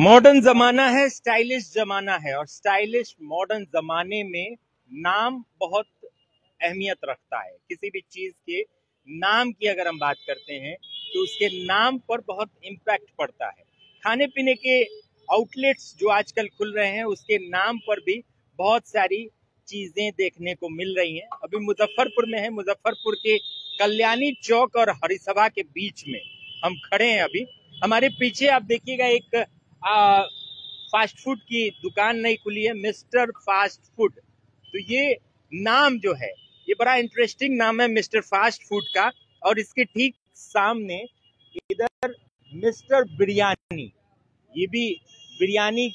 Modern जमाना है, stylish जमाना है और स्टाइलिश मॉडर्न जमाने में नाम बहुत अहमियत रखता है। किसी भी चीज़ के नाम की अगर हम बात करते हैं तो उसके नाम पर बहुत इम्पैक्ट पड़ता है। खाने पीने के आउटलेट्स जो आजकल खुल रहे हैं, उसके नाम पर भी बहुत सारी चीज़ें देखने को मिल रही हैं। अभी मुजफ्फरपुर में है, मुजफ्फरपुर के कल्याणी चौक और हरिसभा के बीच में हम खड़े हैं अभी। हमारे पीछे आप देखिएगा एक फास्ट फ़ूड की दुकान नहीं खुली है, मिस्टर फास्ट फ़ूड तो ये नाम जो है, ये बड़ा इंटरेस्टिंग नाम है मिस्टर फास्ट फ़ूड का, और इसके ठीक सामने इधर मिस्टर बिरयानी। ये भी बिरयानी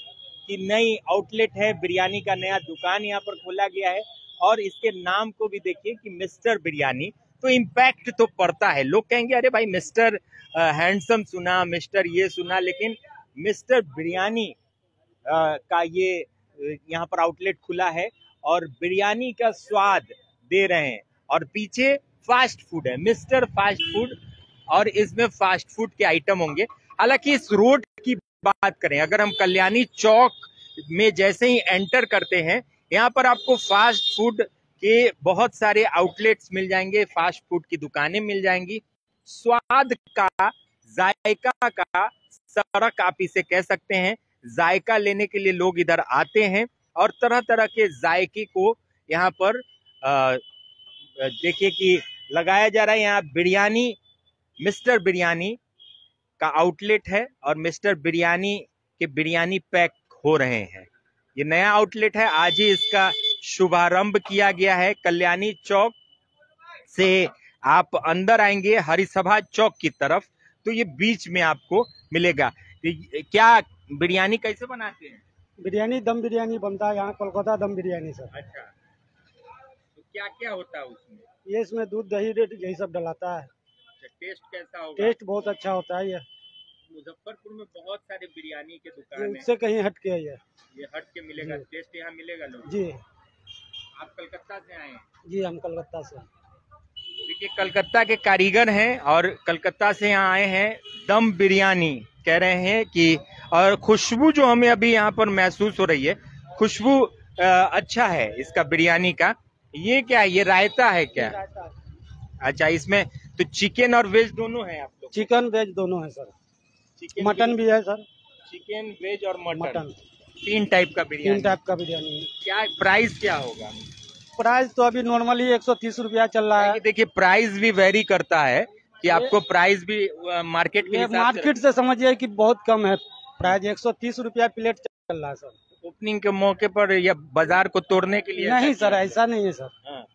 की नई आउटलेट है, बिरयानी का नया दुकान यहाँ पर खोला गया है, और इसके नाम को भी देखिए कि मिस्टर बिरयानी। तो इम्पैक्ट तो पड़ता है, लोग कहेंगे, अरे भाई, मिस्टर हैंडसम सुना, मिस्टर ये सुना, लेकिन मिस्टर बिरयानी का ये यहाँ पर आउटलेट खुला है और बिरयानी का स्वाद दे रहे हैं। और पीछे फास्ट फ़ूड है, मिस्टर फास्ट फ़ूड, और इसमें फास्ट फ़ूड के आइटम होंगे। हालाँकि इस रोड की बात करें, अगर हम कल्याणी चौक में जैसे ही एंटर करते हैं, यहाँ पर आपको फास्ट फ़ूड के बहुत सारे आउटलेट्स मिल जाएँगे, फास्ट फ़ूड की दुकानें मिल जाएँगी। स्वाद का, जायका का सड़क आप इसे कह सकते हैं, जायका लेने के लिए लोग इधर आते हैं और तरह तरह के जायके को यहाँ पर देखिए कि लगाया जा रहा है। यहाँ बिरयानी, मिस्टर बिरयानी का आउटलेट है और मिस्टर बिरयानी के बिरयानी पैक हो रहे हैं। ये नया आउटलेट है। आज ही इसका शुभारंभ किया गया है। कल्याणी चौक से आप अंदर आएँगे, हरिसभा चौक की तरफ़। तो ये बीच में आपको मिलेगा। क्या बिरयानी कैसे बनाते हैं? बिरयानी दम बिरयानी बनता है यहाँ कोलकाता दम बिरयानी सर। अच्छा। तो क्या क्या होता है उसमें? ये इसमें दूध दही यही सब डलाता है। अच्छा, टेस्ट कैसा होगा? टेस्ट बहुत अच्छा होता है ये। मुजफ्फरपुर में बहुत सारे बिरयानी के दुकान है। उससे कहीं हट के है ये। ये हट के मिलेगा टेस्ट यहाँ मिलेगा लोग जी। आप कलकत्ता से आए हैं? जी हम कलकत्ता से देखिए कलकत्ता के कारीगर हैं और कलकत्ता से यहाँ आए हैं दम बिरयानी। कह रहे हैं कि और खुशबू जो हमें अभी यहाँ पर महसूस हो रही है खुशबू अच्छा है इसका बिरयानी का। ये क्या है ये रायता है क्या? रायता। अच्छा इसमें तो चिकन और वेज दोनों है आप लोग? चिकन वेज दोनों है सर। चिकन मटन भी है सर। चिकन वेज और मटन। मटन। तीन टाइप का बिरयानी। तीन टाइप का बिरयानी। क्या प्राइस क्या होगा? प्राइस तो अभी नॉर्मली एक सौ तीस रूपया चल रहा है। देखिए प्राइस भी वेरी करता है कि आपको प्राइस भी मार्केट के मार्केट से समझिए कि बहुत कम है। प्राइस एक सौ तीस रूपया प्लेट चल रहा है सर। ओपनिंग के मौके पर या बाज़ार को तोड़ने के लिए नहीं सर ऐसा नहीं है सर।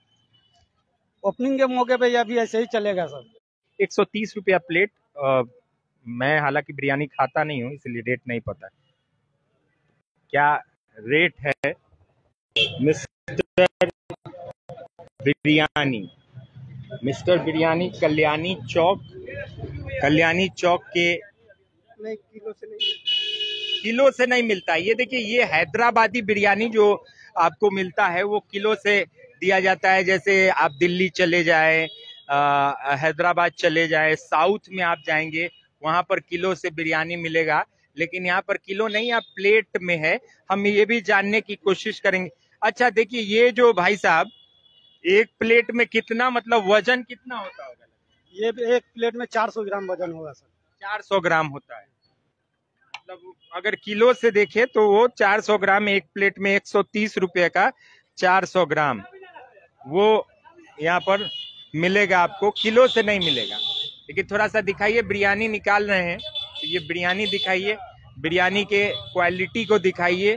ओपनिंग के मौके पे अभी ऐसे ही चलेगा सर। एक सौ तीस रूपया प्लेट आ, मैं हालाँकि बिरयानी खाता नहीं हूँ इसलिए रेट नहीं पता। क्या रेट है मिस्टर बिरयानी। मिस्टर बिरयानी कल्याणी चौक। कल्याणी चौक के नहीं किलो से नहीं किलो से नहीं मिलता। ये देखिए ये हैदराबादी बिरयानी जो आपको मिलता है वो किलो से दिया जाता है। जैसे आप दिल्ली चले जाए हैदराबाद चले जाए साउथ में आप जाएँगे वहाँ पर किलो से बिरयानी मिलेगा। लेकिन यहाँ पर किलो नहीं आप प्लेट में है। हम ये भी जानने की कोशिश करेंगे। अच्छा देखिए ये जो भाई साहब एक प्लेट में कितना मतलब वज़न कितना होता होगा? ये एक प्लेट में 400 ग्राम वज़न होगा सर। 400 ग्राम होता है। मतलब अगर किलो से देखे तो वो 400 ग्राम एक प्लेट में 130 रुपए का 400 ग्राम। वो यहाँ पर मिलेगा आपको किलो से नहीं मिलेगा। लेकिन थोड़ा सा दिखाइए बिरयानी निकाल रहे हैं। तो ये बिरयानी दिखाइए बिरयानी के क्वालिटी को दिखाइए।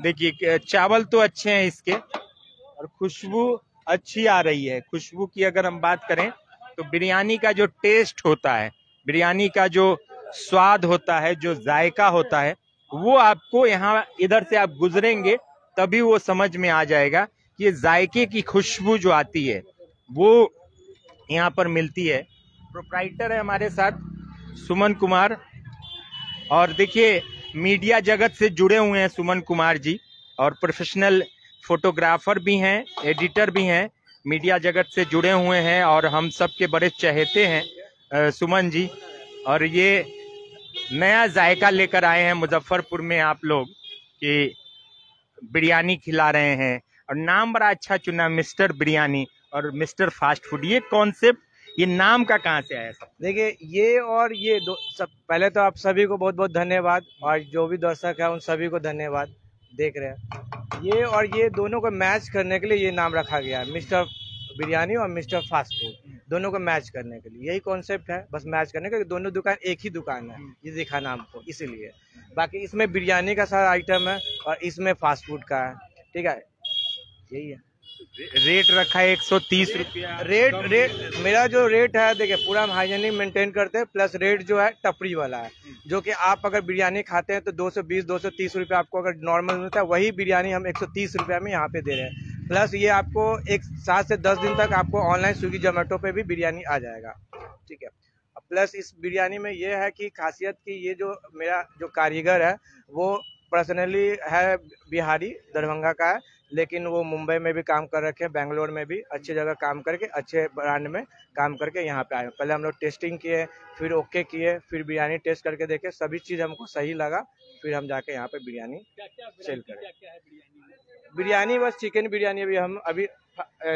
देखिए चावल तो अच्छे हैं इसके और खुशबू अच्छी आ रही है। खुशबू की अगर हम बात करें तो बिरयानी का जो टेस्ट होता है, बिरयानी का जो स्वाद होता है, जो जायका होता है, वो आपको यहाँ इधर से आप गुजरेंगे, तभी वो समझ में आ जाएगा कि जायके की खुशबू जो आती है, वो यहाँ पर मिलती है। प्रोप्राइटर है हमारे साथ, सुमन कुमार। और देखिए मीडिया जगत से जुड़े हुए हैं सुमन कुमार जी और प्रोफेशनल फोटोग्राफर भी हैं, एडिटर भी हैं, मीडिया जगत से जुड़े हुए हैं और हम सबके बड़े चहेते हैं सुमन जी। और ये नया जायका लेकर आए हैं मुजफ्फरपुर में आप लोग कि बिरयानी खिला रहे हैं। और नाम बड़ा अच्छा चुना, मिस्टर बिरयानी। और मिस्टर फास्ट फ़ूड, ये कॉन्सेप्ट, ये नाम का कहाँ से आया? सब देखिए, ये और ये दो, सब, पहले तो आप सभी को बहुत बहुत धन्यवाद। और जो भी दर्शक है, उन सभी को धन्यवाद। देख रहे हैं। ये और ये दोनों को मैच करने के लिए ये नाम रखा गया है, मिस्टर बिरयानी और मिस्टर फास्ट फ़ूड दोनों को मैच करने के लिए। यही कॉन्सेप्ट है, बस मैच करने का दोनों दुकान एक ही दुकान है, ये दिखाना हमको इसीलिए। बाकी इसमें बिरयानी का सारा आइटम है और इसमें फास्ट फ़ूड का है, ठीक है? यही है। रेट रखा है एक सौ तीस रुपया। रेट रेट मेरा जो रेट है देखिए पूरा हम हाइजेनिक मेंटेन करते हैं प्लस रेट जो है टपरी वाला है। जो कि आप अगर बिरयानी खाते हैं तो 220 230 रुपए आपको अगर नॉर्मल मिलता है वही बिरयानी हम 130 रुपए में यहाँ पे दे रहे हैं। प्लस ये आपको एक सात से दस दिन तक आपको ऑनलाइन स्विगी जोमेटो पे भी बिरयानी आ जाएगा। ठीक है? प्लस इस बिरयानी में ये है कि खासियत की ये जो मेरा जो कारीगर है वो पर्सनली है बिहारी दरभंगा का है। लेकिन वो मुंबई में भी काम कर रखे हैं बैंगलोर में भी अच्छी जगह काम करके अच्छे ब्रांड में काम करके यहाँ पे आए पहले हम लोग टेस्टिंग किए फिर ओके किए फिर बिरयानी टेस्ट करके देखे सभी चीज़ हमको सही लगा फिर हम जाके यहाँ पे बिरयानी सेल करें। बिरयानी बस चिकन बिरयानी अभी हम अभी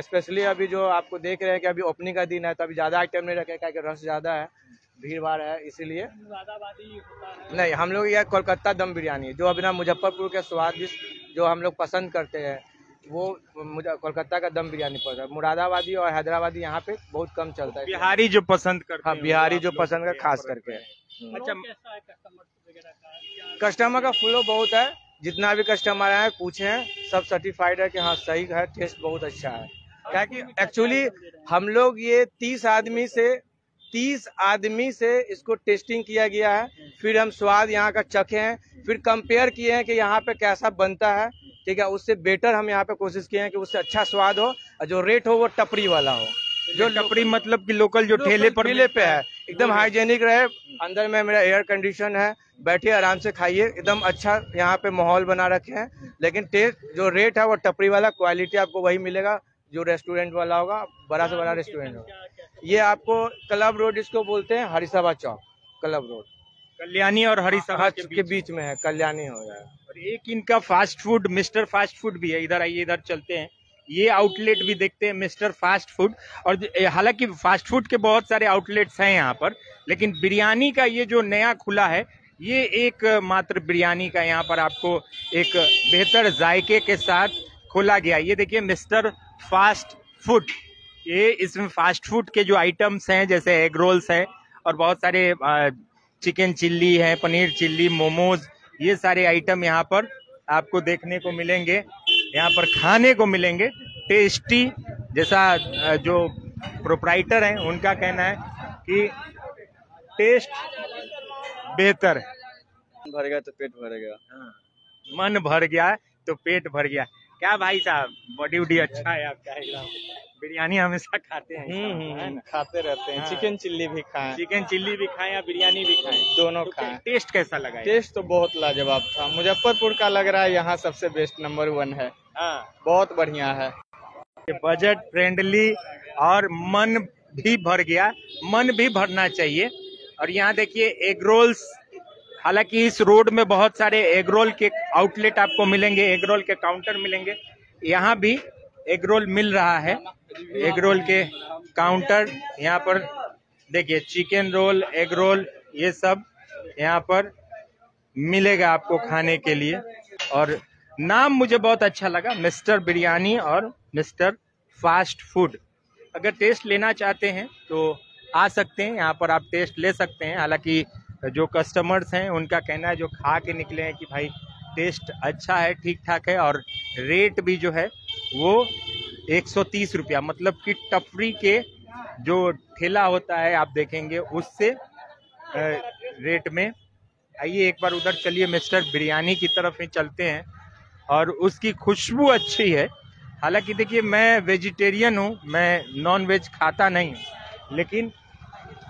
स्पेशली अभी जो आपको देख रहे हैं कि अभी ओपनिंग का दिन है तो अभी ज़्यादा आइटम नहीं रखे क्या रस ज़्यादा है भीड़ भाड़ है इसीलिए। नहीं हम लोग यह कोलकाता दम बिरयानी जो अभी ना मुजफ्फरपुर के स्वादिष्ट जो हम लोग पसंद करते हैं वो मुझे कोलकाता का दम बिरयानी पसंद है। मुरादाबादी और हैदराबादी यहाँ पे बहुत कम चलता है। बिहारी जो पसंद करते हाँ बिहारी जो पसंद कर खास करके। अच्छा कस्टमर का फ्लो बहुत है जितना भी कस्टमर आए पूछे हैं सब सर्टिफाइड है कि हाँ सही है टेस्ट बहुत अच्छा है। क्या कि एक्चुअली हम लोग ये तीस आदमी से तीस आदमी से इसको टेस्टिंग किया गया है। फिर हम स्वाद यहाँ का चखे हैं फिर कंपेयर किए हैं कि यहाँ पे कैसा बनता है ठीक है उससे बेटर हम यहाँ पे कोशिश किए हैं कि उससे अच्छा स्वाद हो और जो रेट हो वो टपरी वाला हो। जो टपरी मतलब कि लोकल जो ठेले पर ठेले पे है एकदम हाइजेनिक रहे अंदर में मेरा एयर कंडीशन है बैठिए आराम से खाइए एकदम अच्छा यहाँ पे माहौल बना रखे हैं। लेकिन टेस्ट जो रेट है वो टपरी वाला क्वालिटी आपको वही मिलेगा जो रेस्टोरेंट वाला होगा बड़ा से बड़ा रेस्टोरेंट होगा। ये आपको क्लब रोड इसको बोलते हैं हरिसभा चौक क्लब रोड कल्याणी और हरिसभा हाँ, के बीच में। है कल्याणी हो जाए और एक इनका fast food mister fast food भी है। इधर आइए इधर चलते हैं। ये आउटलेट भी देखते हैं मिस्टर फास्ट फ़ूड और हालाँकि फास्ट फ़ूड के बहुत सारे आउटलेट्स हैं यहाँ पर लेकिन बिरयानी का ये जो नया खुला है ये एक मात्र बिरयानी का यहाँ पर आपको एक बेहतर जायके के साथ खोला गया। ये देखिए मिस्टर फास्ट फ़ूड ये इसमें फास्ट फ़ूड के जो आइटम्स हैं जैसे एग रोल्स है और बहुत सारे चिकन चिल्ली है पनीर चिल्ली मोमोज ये सारे आइटम यहाँ पर आपको देखने को मिलेंगे यहाँ पर खाने को मिलेंगे। टेस्टी जैसा जो प्रोप्राइटर हैं उनका कहना है कि टेस्ट बेहतर है। भर गया तो पेट भर गया। हाँ, मन भर गया तो पेट भर गया। क्या भाई साहब बॉडी वडी अच्छा है आपका एकदम? बिरयानी हमेशा खाते हैं हम्म, हम्म, खाते रहते हैं। हाँ। चिकन चिल्ली भी खाएँ। चिकन चिल्ली भी खाएँ या बिरयानी भी खाएँ। दोनों तो खाएँ। टेस्ट कैसा लगा टेस्ट तो बहुत लाजवाब था। मुजफ्फरपुर का लग रहा है यहाँ सबसे बेस्ट नंबर वन है। हाँ। बहुत बढ़िया है। बजट फ्रेंडली और मन भी भर गया। मन भी भरना चाहिए। और यहाँ देखिए एग रोल्स हालाँकि इस रोड में बहुत सारे एग रोल के आउटलेट आपको मिलेंगे एग रोल के काउंटर मिलेंगे। यहाँ भी एग रोल मिल रहा है। एग रोल के काउंटर, यहाँ पर देखिए, चिकन रोल, एग रोल, ये सब यहाँ पर मिलेगा आपको खाने के लिए। और नाम मुझे बहुत अच्छा लगा, मिस्टर बिरयानी और मिस्टर फास्ट फ़ूड। अगर टेस्ट लेना चाहते हैं तो आ सकते हैं। यहाँ पर आप टेस्ट ले सकते हैं। हालाँकि जो कस्टमर्स हैं, उनका कहना है, जो खा के निकले हैं कि भाई टेस्ट अच्छा है ठीक ठाक है और रेट भी जो है वो एक सौ तीस रुपया मतलब कि टपरी के जो ठेला होता है, आप देखेंगे, उससे रेट में। आइए एक बार उधर चलिए, मिस्टर बिरयानी की तरफ़ ही चलते हैं और उसकी खुशबू अच्छी है। हालाँकि देखिए, मैं वेजिटेरियन हूँ, मैं नॉन वेज खाता नहीं हूँ, लेकिन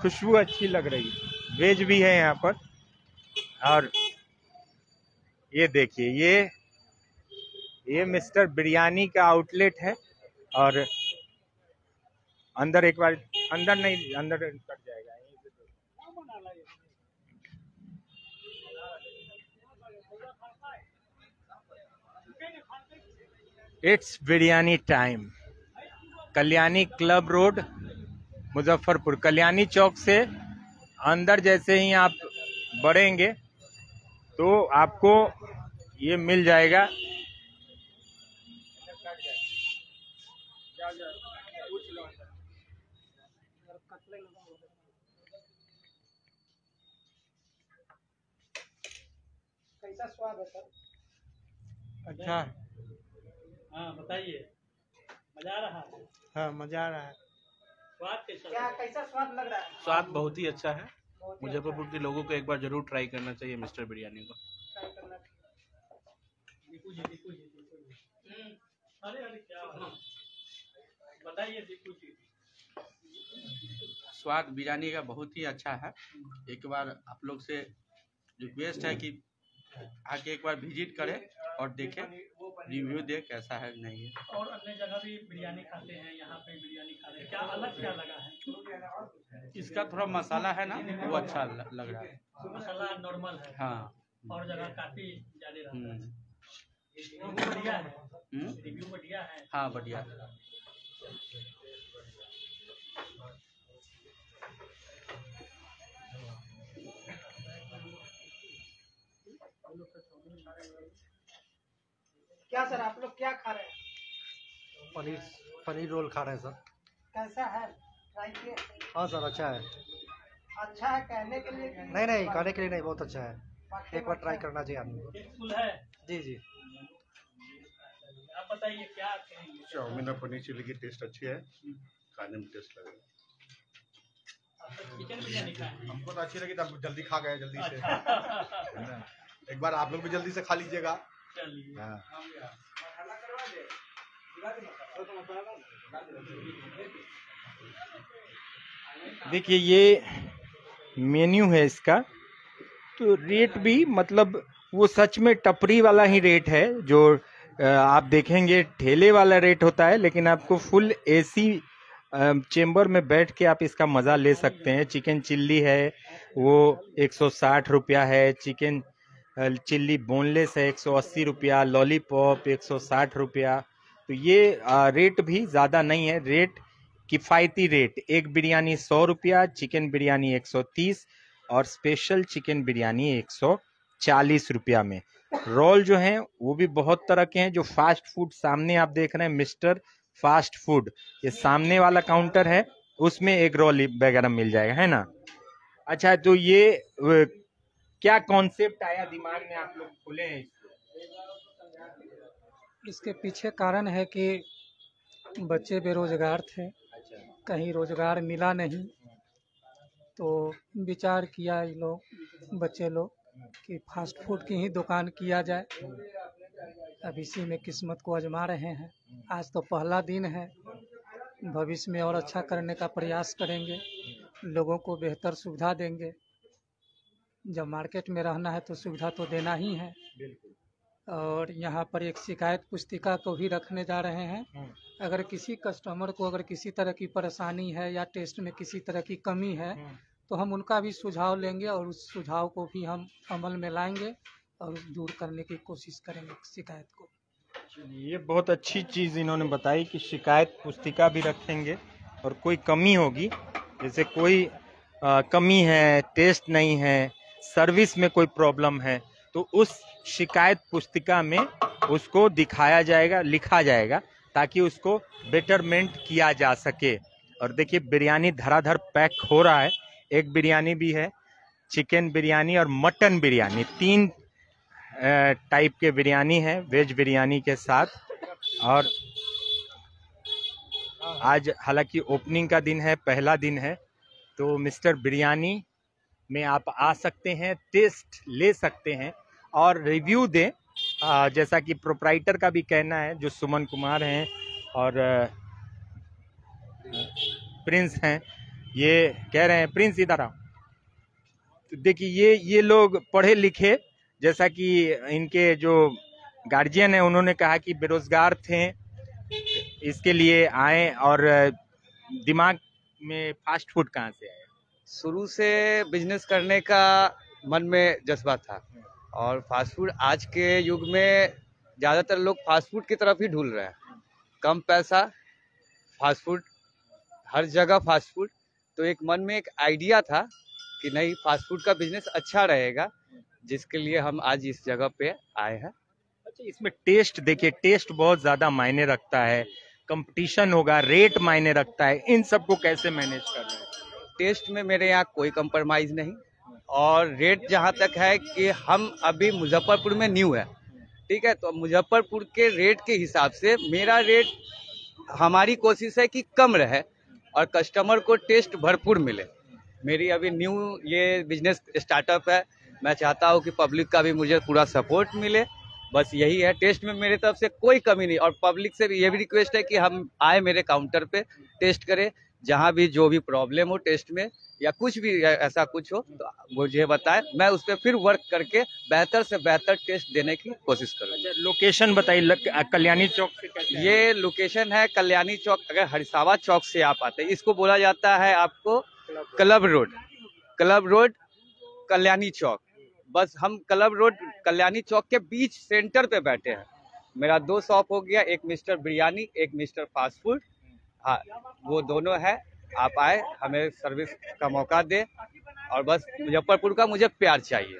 खुशबू अच्छी लग रही है। वेज भी है यहाँ पर और ये देखिए, ये ये मिस्टर बिरयानी का आउटलेट है और अंदर एक बार, अंदर नहीं, अंदर कट जाएगा। It's biryani time Kalyani club road, Muzaffarpur. Kalyani Chowk से अंदर जैसे ही आप बढ़ेंगे तो आपको ये मिल जाएगा। कैसा स्वाद है सर? अच्छा। हाँ बताइए। मज़ा आ रहा है? हाँ मज़ा आ रहा है। स्वाद कैसा क्या कैसा स्वाद लग रहा है? स्वाद बहुत ही अच्छा है ही। मुजफ्फरपुर के लोगों को एक बार ज़रूर ट्राई करना चाहिए मिस्टर बिरयानी को। अच्छा है? जी। स्वाद बिरयानी का बहुत ही अच्छा है। एक बार आप लोग से रिक्वेस्ट है कि आके एक बार विज़िट करें और देखें। रिव्यू दे कैसा है नहीं है। और अन्य जगह भी बिरयानी खाते हैं यहाँ पे बिरयानी खा रहे हैं। क्या अलग क्या लगा है? इसका थोड़ा मसाला है ना वो अच्छा लग रहा है। मसाला नॉर्मल है। हाँ। और जगह काफ़ी ज़्यादा रहता है। हम्म, रिव्यू बढ़िया है। हम्म, रिव्यू बढ़िया है। हाँ बढ़िया। क्या सर आप लोग क्या खा रहे हैं? पनीर पनीर रोल खा रहे हैं सर। कैसा है? ट्राई किए? हाँ सर अच्छा है। अच्छा है कहने के लिए नहीं? नहीं खाने के लिए नहीं बहुत अच्छा है। एक बार ट्राई करना चाहिए आदमी को जी जी। आप बताइए क्या कहेंगे? चाउमीन और पनीर चिल्ली की टेस्ट अच्छी है। खाने में टेस्ट लगेगा। आप तो हैं हमको तो अच्छी लगी तब जल्दी खा गए जल्दी से। अच्छा? एक बार आप लोग भी जल्दी से खा लीजिएगा। देखिए, ये मेन्यू है इसका। तो रेट भी मतलब वो सच में टपरी वाला ही रेट है, जो आप देखेंगे, ठेले वाला रेट होता है, लेकिन आपको फुल एसी चेम्बर में बैठ के आप इसका मज़ा ले सकते हैं। चिकन चिल्ली है, वो 160 रुपया है चिकन चिल्ली बोनलेस है 180 रुपया, लॉलीपॉप 160 रुपया। तो ये रेट भी ज़्यादा नहीं है। रेट, किफ़ायती रेट। एक बिरयानी सौ रुपया, चिकन बिरयानी एक सौ तीस और स्पेशल चिकन बिरयानी एक सौ चालीस रुपया में। रोल जो हैं, वो भी बहुत तरह के हैं, जो फास्ट फ़ूड सामने आप देख रहे हैं, मिस्टर फास्ट फ़ूड। ये सामने वाला काउंटर है, उसमें एक रोल वगैरह मिल जाएगा, है ना? अच्छा तो ये क्या कॉन्सेप्ट आया दिमाग में आप लोग खोले हैं इसको? इसके पीछे कारण है कि बच्चे बेरोजगार थे अच्छा। कहीं रोज़गार मिला नहीं। तो विचार किया ये लोग बच्चे लोग कि फास्ट फ़ूड की ही दुकान किया जाए। अब इसी में किस्मत को आजमा रहे हैं। आज तो पहला दिन है। भविष्य में और अच्छा करने का प्रयास करेंगे। लोगों को बेहतर सुविधा देंगे। जब मार्केट में रहना है तो सुविधा तो देना ही है। और यहाँ पर एक शिकायत पुस्तिका को भी रखने जा रहे हैं। अगर किसी कस्टमर को अगर किसी तरह की परेशानी है या टेस्ट में किसी तरह की कमी है तो हम उनका भी सुझाव लेंगे और उस सुझाव को भी हम अमल में लाएँगे और दूर करने की कोशिश करेंगे शिकायत को। ये बहुत अच्छी चीज़ इन्होंने बताई कि शिकायत पुस्तिका भी रखेंगे और कोई कमी होगी। जैसे कोई आ, कमी है टेस्ट नहीं है सर्विस में कोई प्रॉब्लम है तो उस शिकायत पुस्तिका में उसको दिखाया जाएगा, लिखा जाएगा, ताकि उसको बेटरमेंट किया जा सके। और देखिए, बिरयानी धराधर पैक हो रहा है। एक बिरयानी भी है, चिकन बिरयानी और मटन बिरयानी। तीन टाइप के बिरयानी है, वेज बिरयानी के साथ। और आज हालाँकि ओपनिंग का दिन है, पहला दिन है तो मिस्टर बिरयानी में आप आ सकते हैं, टेस्ट ले सकते हैं और रिव्यू दें। जैसा कि प्रोप्राइटर का भी कहना है, जो सुमन कुमार हैं और प्रिंस हैं, ये कह रहे हैं, प्रिंस इधर आओ तो देखिए ये ये लोग पढ़े लिखे, जैसा कि इनके जो गार्जियन है, उन्होंने कहा कि बेरोजगार थे, इसके लिए आए और दिमाग में फास्ट फ़ूड कहाँ से आया? शुरू से बिज़नेस करने का मन में जज्बा था। और फास्ट फ़ूड आज के युग में ज़्यादातर लोग फास्ट फ़ूड की तरफ़ ही ढूल रहे हैं। कम पैसा फास्ट फ़ूड हर जगह फास्ट फ़ूड तो एक मन में एक आइडिया था कि नहीं फास्ट फ़ूड का बिज़नेस अच्छा रहेगा, जिसके लिए हम आज इस जगह पे आए हैं। अच्छा इसमें टेस्ट देखिए टेस्ट बहुत ज़्यादा मायने रखता है। कंपटीशन होगा रेट मायने रखता है। इन सबको कैसे मैनेज कर रहे हैं? टेस्ट में मेरे यहाँ कोई कंप्रोमाइज नहीं। और रेट जहाँ तक है कि हम अभी मुजफ्फरपुर में न्यू है। ठीक है तो मुजफ्फरपुर के रेट के हिसाब से मेरा रेट हमारी कोशिश है कि कम रहे और कस्टमर को टेस्ट भरपूर मिले। मेरी अभी न्यू ये बिज़नेस स्टार्टअप है। मैं चाहता हूँ कि पब्लिक का भी मुझे पूरा सपोर्ट मिले। बस यही है टेस्ट में मेरे तरफ़ से कोई कमी नहीं। और पब्लिक से भी ये भी रिक्वेस्ट है कि हम आए मेरे काउंटर पे टेस्ट करें। जहाँ भी जो भी प्रॉब्लम हो टेस्ट में या कुछ भी ऐसा कुछ हो तो मुझे बताएँ मैं उस पर फिर वर्क करके बेहतर से बेहतर टेस्ट देने की कोशिश करूँगा। अच्छा लोकेशन बताइए लक- कल्याणी चौक से ये लोकेशन है कल्याणी चौक अगर हरिसावा चौक से आप आते हैं इसको बोला जाता है आपको club road. Club road Kalyani Chowk. बस हम क्लब रोड कल्याणी चौक के बीच सेंटर पे बैठे हैं। मेरा दो शॉप हो गया एक मिस्टर बिरयानी एक मिस्टर फास्ट फ़ूड हाँ वो दोनों है। आप आए हमें सर्विस का मौका दे और बस मुजफ्फरपुर का मुझे प्यार चाहिए।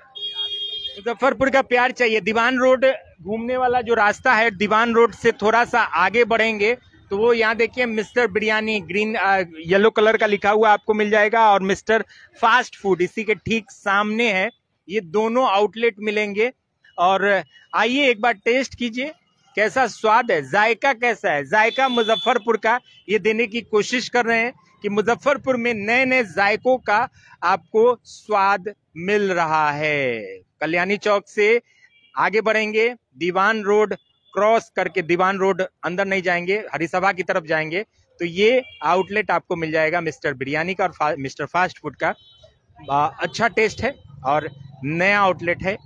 मुजफ्फरपुर का प्यार चाहिए। दीवान रोड घूमने वाला जो रास्ता है दीवान रोड से थोड़ा सा आगे बढ़ेंगे तो वो यहाँ देखिए mister biryani green uh, yellow colour का लिखा हुआ आपको मिल जाएगा और मिस्टर फास्ट फ़ूड इसी के ठीक सामने है। ये दोनों आउटलेट मिलेंगे और आइए एक बार टेस्ट कीजिए। कैसा स्वाद है? जायका कैसा है? जायका मुजफ्फरपुर का। ये देने की कोशिश कर रहे हैं कि मुजफ्फरपुर में नए नए जायकों का आपको स्वाद मिल रहा है। कल्याणी चौक से आगे बढ़ेंगे। दीवान रोड क्रॉस करके दीवान रोड अंदर नहीं जाएँगे हरिसभा की तरफ़ जाएँगे। तो ये आउटलेट आपको मिल जाएगा मिस्टर बिरयानी का और फा, मिस्टर फास्ट फ़ूड का। आ, अच्छा टेस्ट है और नया आउटलेट है।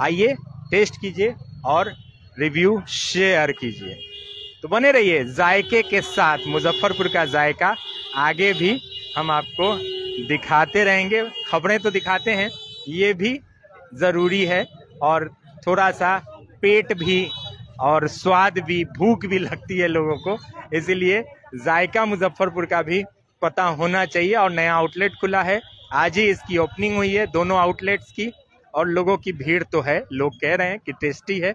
आइए टेस्ट कीजिए और रिव्यू शेयर कीजिए। तो बने रहिए जायके के साथ, मुजफ्फरपुर का जायका। आगे भी हम आपको दिखाते रहेंगे। खबरें तो दिखाते हैं, ये भी ज़रूरी है और थोड़ा सा पेट भी और स्वाद भी, भूख भी लगती है लोगों को, इसीलिए जायका मुजफ्फरपुर का भी पता होना चाहिए और नया आउटलेट खुला है। आज ही इसकी ओपनिंग हुई है, दोनों आउटलेट्स की और लोगों की भीड़ तो है, लोग कह रहे हैं कि टेस्टी है।